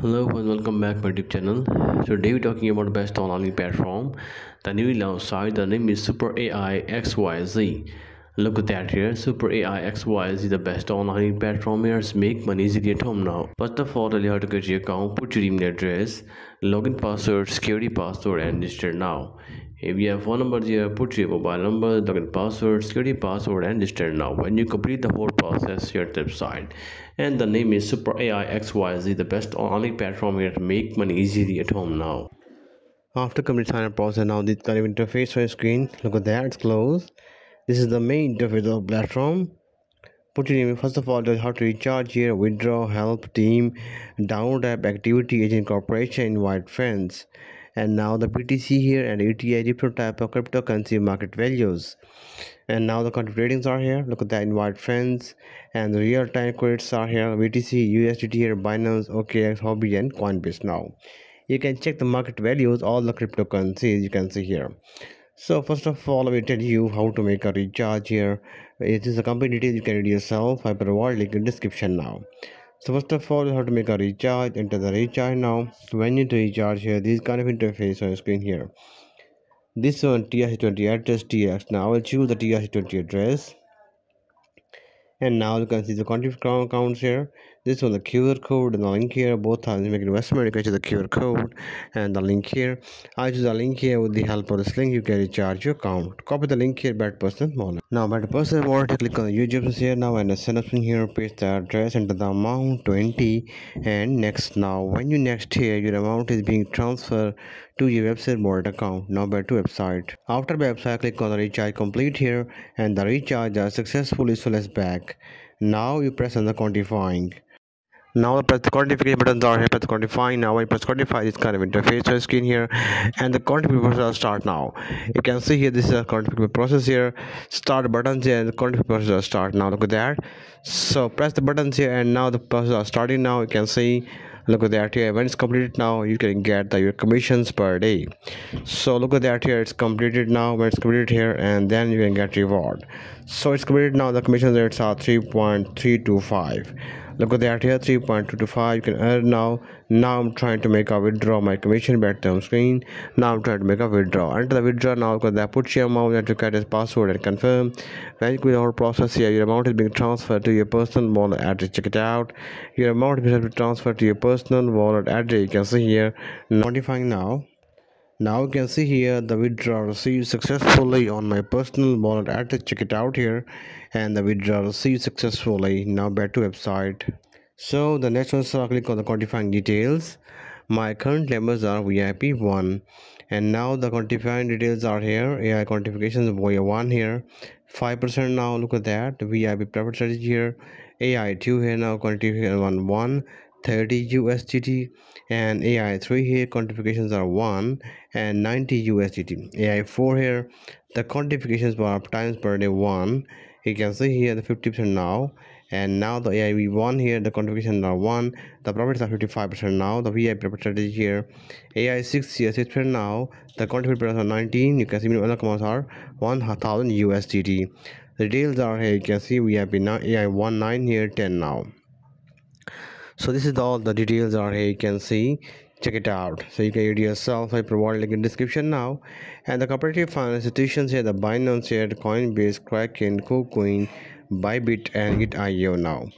Hello and welcome back to my YouTube channel. Today we're talking about best online platform. The newly launched site, the name is Super AI XYZ. Look at that here, Super AI XYZ, the best online platform here. Make money easily at home now. First of all, you have to get your account, put your email address, login password, security password, and register now. If you have phone number here, put your mobile number, login password, security password, and register now. When you complete the whole process, your website. And the name is Super AI XYZ, the best online platform here to make money easily at home now. After complete sign up process, now of interface on your screen. Look at that, it's closed. This is the main interface of the platform. Put your name first of all, how to recharge here, withdraw, help, team, download app, activity, agent, corporation, invite friends and now the BTC here and UTI different type of cryptocurrency market values. And now the country ratings are here. Look at that invite friends. And the real-time credits are here. BTC USDT here Binance OKX Huobi and Coinbase now. You can check the market values all the cryptocurrencies you can see here. So first of all I will tell you how to make a recharge here. It is a company details you can read yourself. I provide link in description now so first of all you have to make a recharge. Enter the recharge now. When you recharge here this kind of interface on screen here. This one trc20 address tx now i will choose the trc20 address. And now you can see the country accounts here this one the QR code and the link here. Both are make investment you can choose the QR code and the link here. I choose the link here with the help of this link. You can recharge your account. Copy the link here bad person wallet now bad person wallet click on the YouTube here. Now and the send option here. Paste the address enter the amount 20 and next. Now when you next here your amount is being transferred to your website wallet account. Now back to website. After website click on the recharge complete here and the recharge is successfully so let's back. Now you press on the quantifying now press the quantification buttons are here press quantify. Now I press quantify. This kind of interface on screen here. And the quantification process will start now. You can see here this is a quantification process here. Start buttons here and the quantification process start now. Look at that. So press the buttons here and now the process are starting now. You can see look at that here. When it's completed now you can get the, your commissions per day. So look at that here. It's completed now. When it's completed here and then you can get reward. So it's completed now. The commission rates are 3.325 look at that here 3.225 you can earn now. Now i'm trying to make a withdraw my commission back to screen. Now i'm trying to make a withdraw enter the withdraw now because that put your amount that you get as password and confirm. When you the whole process here your amount is being transferred to your personal wallet address. Check it out. Your amount is being transferred to your personal wallet address. You can see here notifying now now you can see here the withdrawal received successfully on my personal wallet. Address check it out here. And the withdrawal received successfully. Now back to website. So the next one so I'll click on the quantifying details. My current members are vip1 and now the quantifying details are here. Ai quantifications voya 1 here. 5% now look at that. Vip preferred strategy here. Ai2 here now quantifying 1 1 30 USDT and AI3 here quantifications are 1 and 90 USDT AI4 here the quantifications per times per day 1 you can see here the 50% now and now the AIV1 here the quantification are 1 the profits are 55% now the VIP strategy here. AI6 here 6% now the quantification are 19 you can see other commands are 1000 USDT the deals are here you can see we have been now AI19 here 10 now so this is all the details are here. You can see. Check it out. So you can read yourself. I provide link in description now. And the cooperative finance institutions here the binance here coinbase kraken kucoin bybit and gate.io now.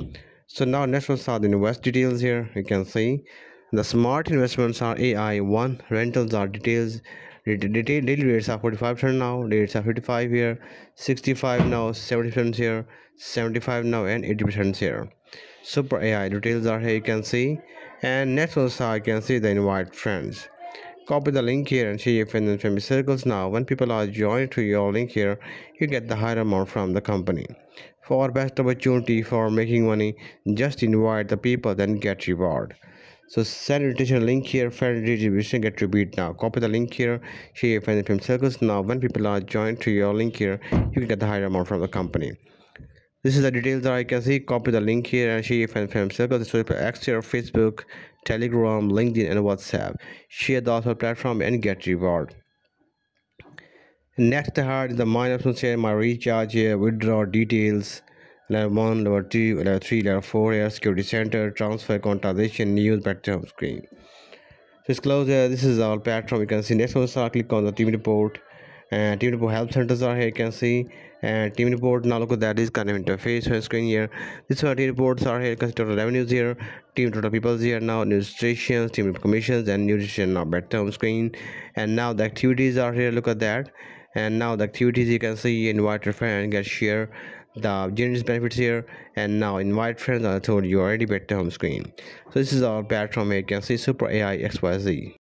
So now next one are the invest details here. You can see. The smart investments are ai one. Rentals are details. detail daily rates are 45% now rates are 55 here 65 now 70 percent here 75 now and 80 percent here. Super ai details are here you can see. And next one also i can see the invite friends. Copy the link here and share your friends and family circles now. When people are joined to your link here you get the higher amount from the company. For best opportunity for making money just invite the people then get reward so send invitation link here friend distribution get repeat now copy the link here share your friends family circles now when people are joined to your link here you can get the higher amount from the company this is the details that I can see. Copy the link here and share your friend film circle. This will X your Facebook, Telegram, LinkedIn, and WhatsApp. Share the author platform and get reward. Next, I had the option share my recharge here, withdraw details, level 1 level 2 level 3 level 4 here security center transfer quantization news home screen. Closed here this is our platform. You can see next one so click on the team report. And team report help centers are here you can see. And team report now look at that. Is kind of interface on screen here. This one team reports are here. Because total revenues here. Team total people here. Now new stations team commissions and new decision now on screen. And now the activities are here. Look at that. And now the activities you can see invite your friend get share the generous benefits here and now invite friends i told you already back to home screen. So this is our platform here you can see super ai xyz